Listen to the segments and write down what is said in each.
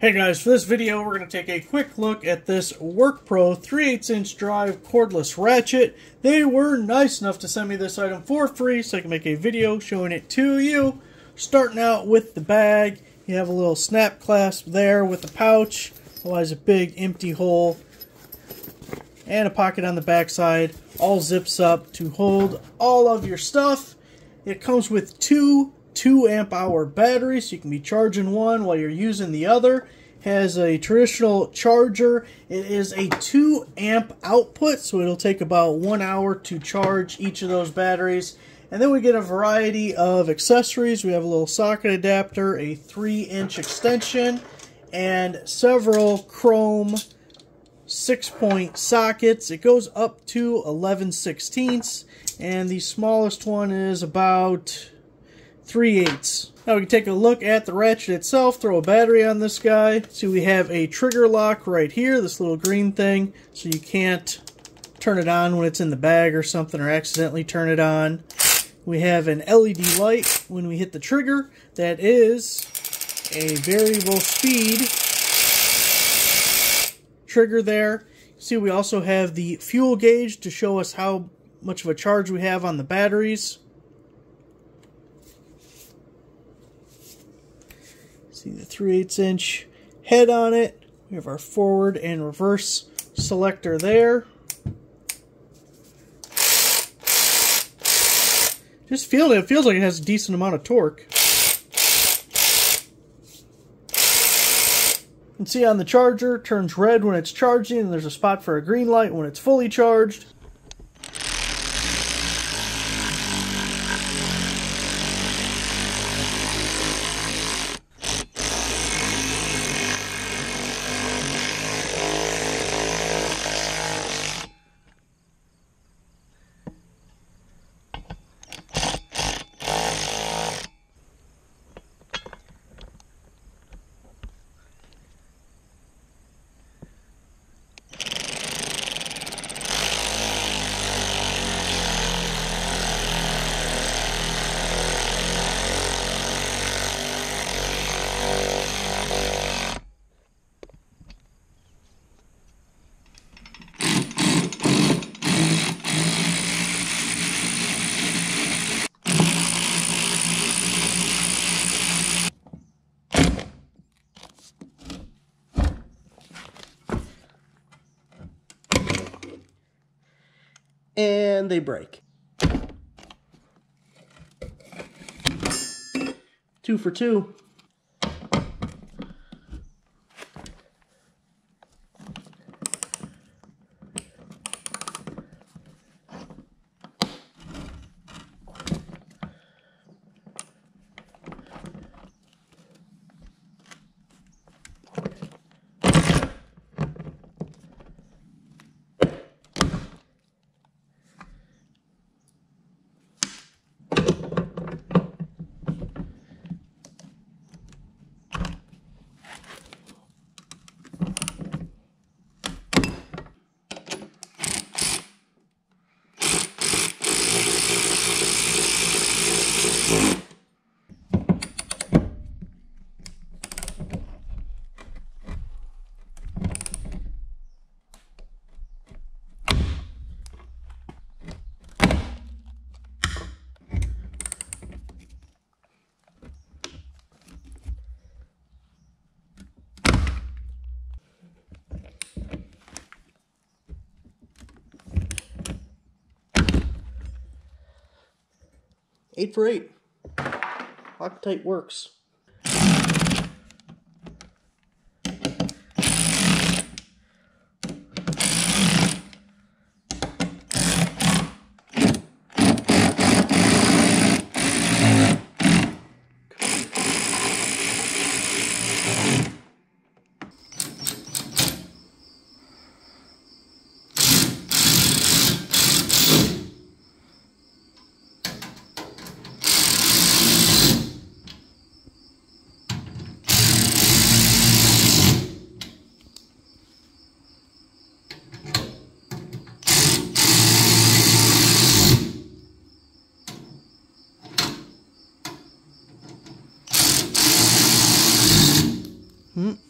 Hey guys, for this video we're going to take a quick look at this WorkPro 3 8 inch drive cordless ratchet. They were nice enough to send me this item for free so I can make a video showing it to you. Starting out with the bag, you have a little snap clasp there with the pouch, otherwise a big empty hole, and a pocket on the backside. All zips up to hold all of your stuff. It comes with two 2 amp hour battery, so you can be charging one while you're using the other. Has a traditional charger. It is a 2 amp output, so it'll take about one hour to charge each of those batteries. And then we get a variety of accessories. We have a little socket adapter, a 3 inch extension, and several chrome 6 point sockets. It goes up to 11 sixteenths, and the smallest one is about 3 eighths. Now we can take a look at the ratchet itself, throw a battery on this guy. See we have a trigger lock right here, this little green thing, so you can't turn it on when it's in the bag or something or accidentally turn it on. We have an LED light when we hit the trigger that is a variable speed trigger there. See we also have the fuel gauge to show us how much of a charge we have on the batteries. See the 3 8 inch head on it. We have our forward and reverse selector there. Just feel it. It feels like it has a decent amount of torque. And see on the charger, turns red when it's charging, and there's a spot for a green light when it's fully charged. And they break. Two for two. Eight for eight. Loctite works.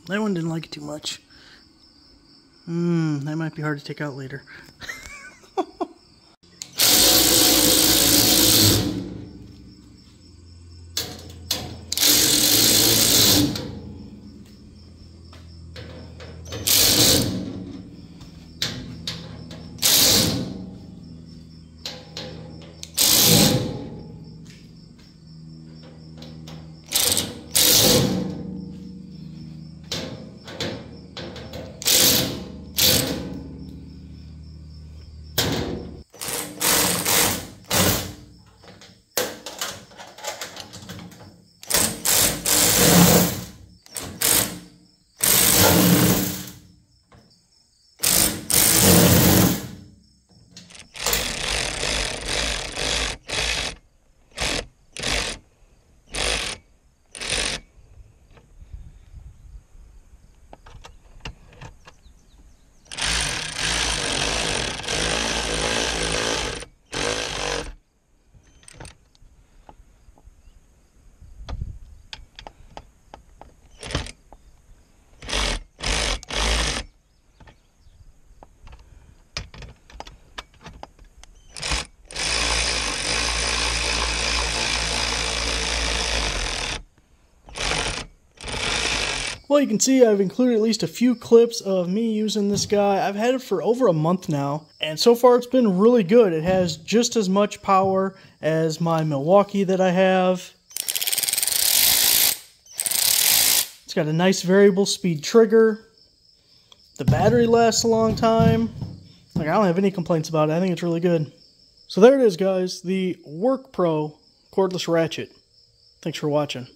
That one didn't like it too much. Mmm, that might be hard to take out later. Well, you can see I've included at least a few clips of me using this guy. I've had it for over a month now, and so far it's been really good. It has just as much power as my Milwaukee that I have. It's got a nice variable speed trigger. The battery lasts a long time. Like, I don't have any complaints about it. I think it's really good. So there it is, guys. The WorkPro cordless ratchet. Thanks for watching.